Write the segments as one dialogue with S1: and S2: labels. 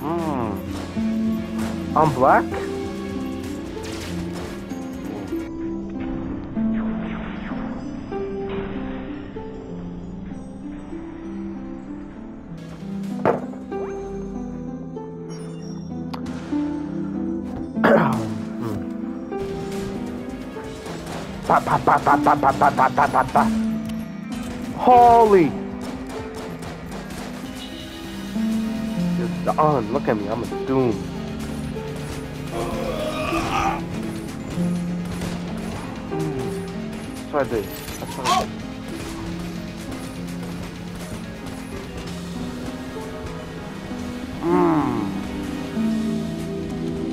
S1: Hmm. I'm black? Pa, pa, pa, pa, pa, pa, pa, pa, pa, pa, pa. Holy! It's on. Look at me. I'm a doom. That's what I did. That's what I did. Mmm.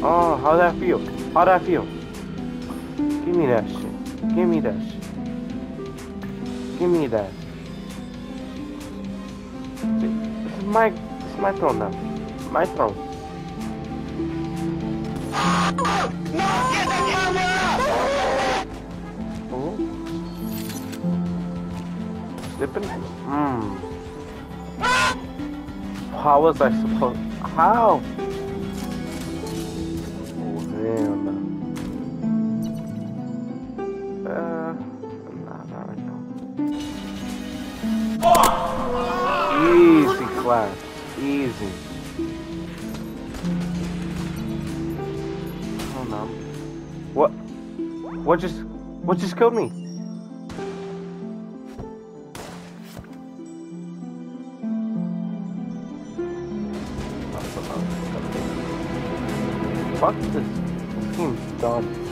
S1: Oh, how'd that feel? How'd that feel? Give me that shit. Give me that. Give me that. This is my this is my throne now. My throne. Oh. Slipping? Mmm. How was I supposed how? Oh hell class. Easy. Oh no. What what just what just killed me? Fuck this. This game's done.